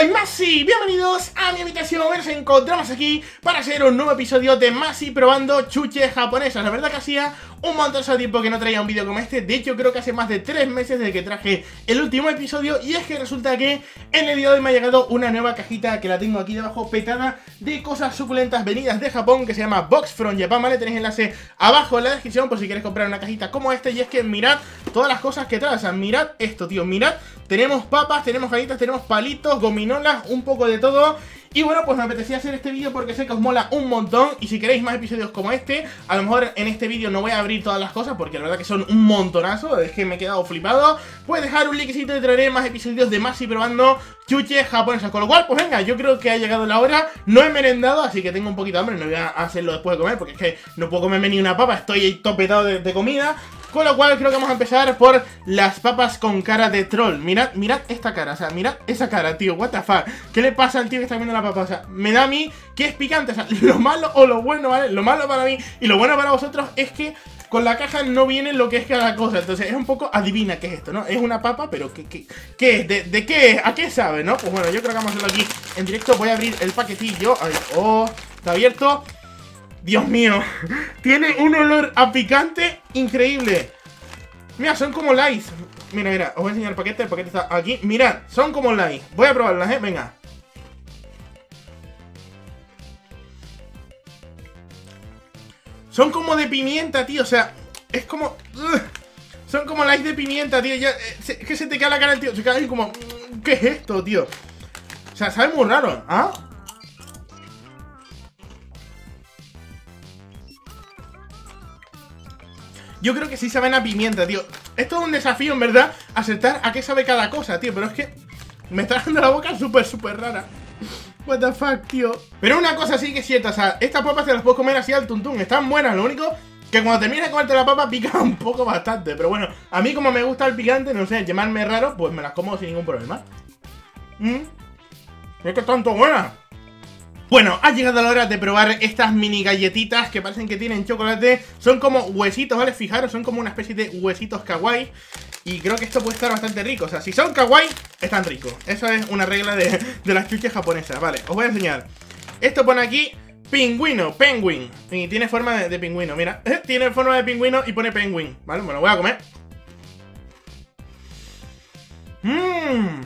soy Masi, bienvenidos a mi habitación, nos encontramos aquí para hacer un nuevo episodio de Masi probando chuches japonesas. La verdad que hacía un montón de tiempo que no traía un vídeo como este. De hecho creo que hace más de 3 meses desde que traje el último episodio. Y es que resulta que en el día de hoy me ha llegado una nueva cajita que la tengo aquí debajo petada De cosas suculentas venidas de Japón que se llama Box from Japan, ¿vale? Tenéis enlace abajo en la descripción por si queréis comprar una cajita como esta. Y es que mirad todas las cosas que trae, o sea, mirad esto tío, mirad Tenemos papas, tenemos galletas, tenemos palitos un poco de todo. Y bueno, pues me apetecía hacer este vídeo porque sé que os mola un montón. Y si queréis más episodios como este A lo mejor en este vídeo no voy a abrir todas las cosas Porque la verdad que son un montonazo. Es que me he quedado flipado. Puedes dejar un likecito y traeré más episodios de más y probando chuches japonesas. Con lo cual, pues venga, yo creo que ha llegado la hora. No he merendado, así que tengo un poquito de hambre. No voy a hacerlo después de comer Porque es que no puedo comerme ni una papa. Estoy topetado de comida con lo cual creo que vamos a empezar por las papas con cara de troll Mirad, mirad esta cara, o sea, mirad esa cara, tío, what the fuck ¿Qué le pasa al tío que está viendo la papa? O sea, me da a mí que es picante, o sea, lo malo o lo bueno, ¿vale? Lo malo para mí y lo bueno para vosotros es que con la caja no viene lo que es cada cosa Entonces es un poco adivina qué es esto, ¿no? Es una papa, pero ¿qué, qué, qué es? ¿De, ¿De, qué es? ¿A qué sabe, no? Pues bueno, yo creo que vamos a hacerlo aquí en directo Voy a abrir el paquetillo Ay, Oh, está abierto Dios mío Tiene un olor a picante increíble Mira, son como lights. Mira, mira, os voy a enseñar el paquete. El paquete está aquí. Mirad, son como lights. Voy a probarlas, ¿eh? Venga. Son como de pimienta, tío. O sea, es como... Son como lights de pimienta, tío. Ya, es que se te cae la cara tío. Se cae como... ¿Qué es esto, tío? O sea, sabe muy raro. ¿Ah? Yo creo que sí saben a pimienta, tío. Esto es un desafío, en verdad, acertar a qué sabe cada cosa, tío. Pero es que me está dando la boca súper, súper rara. What the tío. Pero una cosa sí que es cierta, o sea, estas papas te las puedes comer así al tuntún. Están buenas, lo único que cuando terminas de comerte la papa pica un poco bastante. Pero bueno, a mí como me gusta el picante, no sé, llamarme raro, pues me las como sin ningún problema. ¿Mm? Es que están tan buenas. Bueno, ha llegado la hora de probar estas mini galletitas que parecen que tienen chocolate. Son como huesitos, ¿vale? Fijaros, son como una especie de huesitos kawaii. Y creo que esto puede estar bastante rico. O sea, si son kawaii, están ricos. Esa es una regla de, de las chuches japonesas. Vale, os voy a enseñar. Esto pone aquí pingüino, penguin. Y tiene forma de, de pingüino, mira. tiene forma de pingüino y pone penguin. Vale, bueno, voy a comer. Mmm,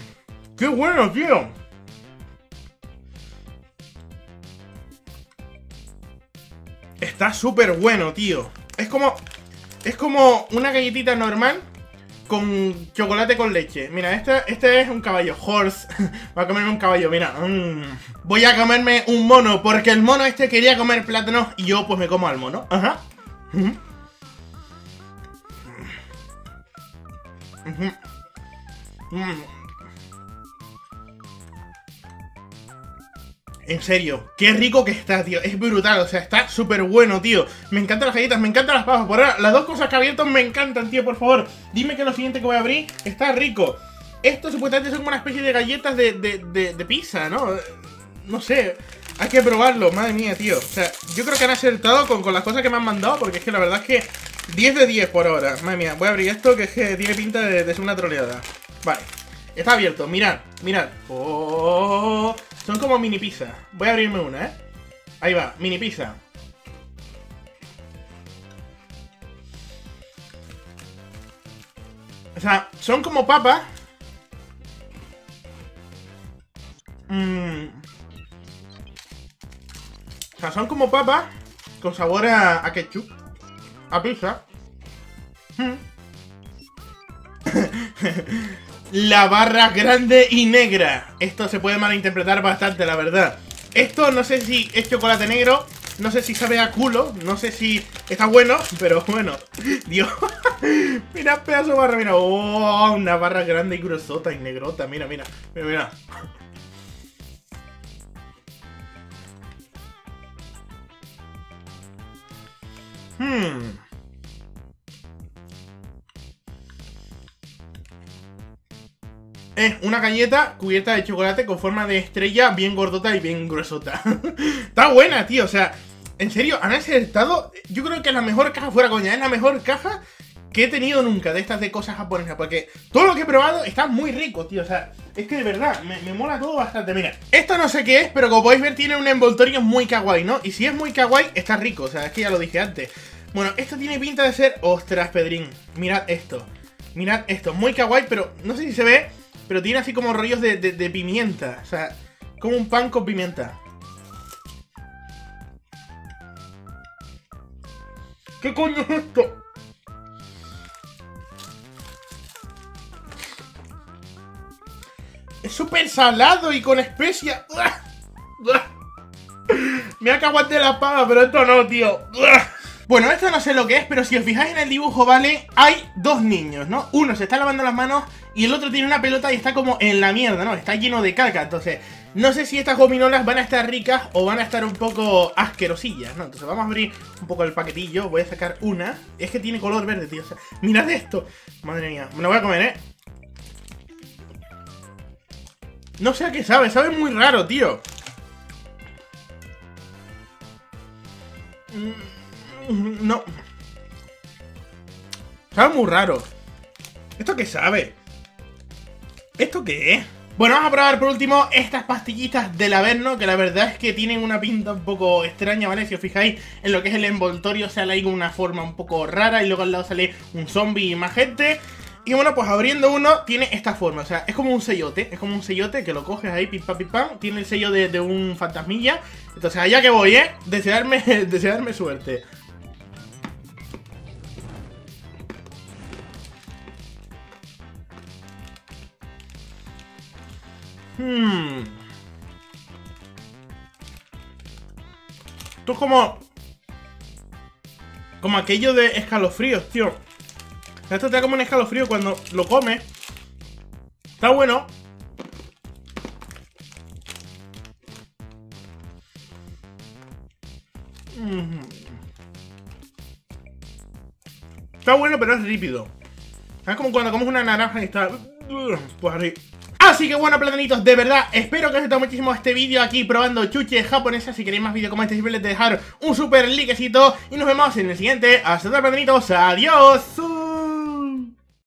qué bueno, tío. Está súper bueno, tío. Es como... Es como una galletita normal con chocolate con leche. Mira, este, este es un caballo. Horse. Voy a comerme un caballo, mira. Mm. Voy a comerme un mono porque el mono este quería comer plátanos y yo pues me como al mono. Ajá. En serio, qué rico que está, tío. Es brutal, o sea, está súper bueno, tío. Me encantan las galletas, me encantan las papas. Por ahora, las dos cosas que he abierto me encantan, tío, por favor. Dime que lo siguiente que voy a abrir está rico. Esto supuestamente son como una especie de galletas de, de, de, pizza, ¿no? No sé, hay que probarlo, madre mía, tío. O sea, yo creo que han acertado con, con las cosas que me han mandado, porque es que la verdad es que 10 de 10 por ahora. Madre mía, voy a abrir esto que es que tiene pinta de, de ser una troleada. Vale, está abierto, mirad, mirad. Oh, son como mini pizza. Voy a abrirme una, ¿eh? Ahí va, mini pizza. O sea, son como papas. Mmm. O sea, son como papas con sabor a, a ketchup. A pizza. Mm. la barra grande y negra. Esto se puede malinterpretar bastante, la verdad. Esto no sé si es chocolate negro, no sé si sabe a culo, no sé si está bueno, pero bueno. Dios. mira, pedazo de barra, mira. Oh, una barra grande y gruesota y negrota. Mira, mira, mira, mira. Hmm. Es una galleta cubierta de chocolate con forma de estrella bien gordota y bien gruesota. Está buena, tío. O sea, en serio, han acertado. Yo creo que es la mejor caja fuera coña. Es la mejor caja que he tenido nunca de estas de cosas japonesas. Porque todo lo que he probado está muy rico, tío. O sea, es que de verdad, me, mola todo bastante. Mira, esto no sé qué es, pero como podéis ver tiene un envoltorio muy kawaii, ¿no? Y si es muy kawaii, está rico. O sea, es que ya lo dije antes. Bueno, esto tiene pinta de ser... Ostras, Pedrín. Mirad esto. Mirad esto. Muy kawaii, pero no sé si se ve, pero tiene así como rollos de, de, pimienta. O sea, como un pan con pimienta. ¿Qué coño es esto? Es súper salado y con especia. Me de la paga, pero esto no, tío. Bueno, esto no sé lo que es, pero si os fijáis en el dibujo, ¿vale? Hay dos niños, ¿no? Uno se está lavando las manos y el otro tiene una pelota y está como en la mierda, ¿no? Está lleno de caca, entonces... No sé si estas gominolas van a estar ricas o van a estar un poco asquerosillas, ¿no? Entonces vamos a abrir un poco el paquetillo, voy a sacar una. Es que tiene color verde, tío, o sea, mirad esto. Madre mía, me lo voy a comer, ¿eh? No sé a qué sabe, sabe muy raro, tío. Mm, no. Sabe muy raro. ¿Esto qué sabe? ¿Esto qué es? Bueno, vamos a probar por último estas pastillitas del Averno, que la verdad es que tienen una pinta un poco extraña, ¿vale? Si os fijáis en lo que es el envoltorio, sale ahí con una forma un poco rara y luego al lado sale un zombie y más gente. Y bueno, pues abriendo uno tiene esta forma, o sea, es como un sellote, es como un sellote que lo coges ahí, pim pam pim pam, tiene el sello de, de un fantasmilla. Entonces allá que voy, ¿eh? Desearme, desearme suerte. Hmm. Es como... Como aquello de escalofríos, tío. Esto te da como un escalofrío cuando lo comes. Está bueno. Está bueno, pero es rípido. Es como cuando comes una naranja y está... Pues arriba. Así que bueno, platanitos, de verdad, espero que os haya muchísimo este vídeo aquí probando chuches japonesas. Si queréis más vídeos como este, simplemente dejar un super likecito. Y nos vemos en el siguiente. Hasta luego, platanitos. Adiós.